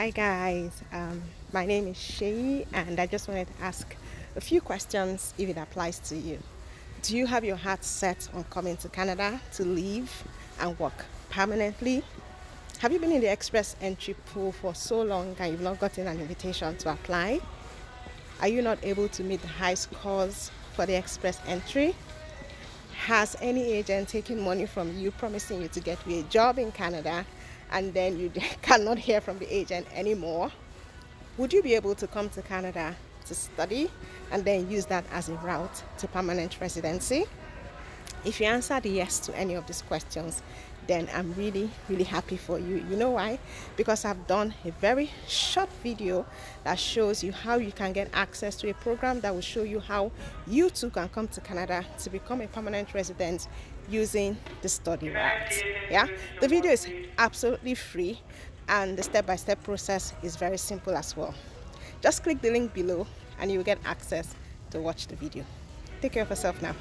Hi guys, um, my name is Seyi and I just wanted to ask a few questions if it applies to you. Do you have your heart set on coming to Canada to live and work permanently? Have you been in the express entry pool for so long and you've not gotten an invitation to apply? Are you not able to meet the high scores for the express entry? Has any agent taken money from you promising you to get you a job in Canada and then you cannot hear from the agent anymore? Would you be able to come to Canada to study and then use that as a route to permanent residency? If you answered yes to any of these questions, then I'm really, really happy for you. You know why? Because I've done a very short video that shows you how you can get access to a program that will show you how you too can come to Canada to become a permanent resident using the study route. Yeah, the video is absolutely free and the step-by-step -step process is very simple as well. Just click the link below and you will get access to watch the video. Take care of yourself now.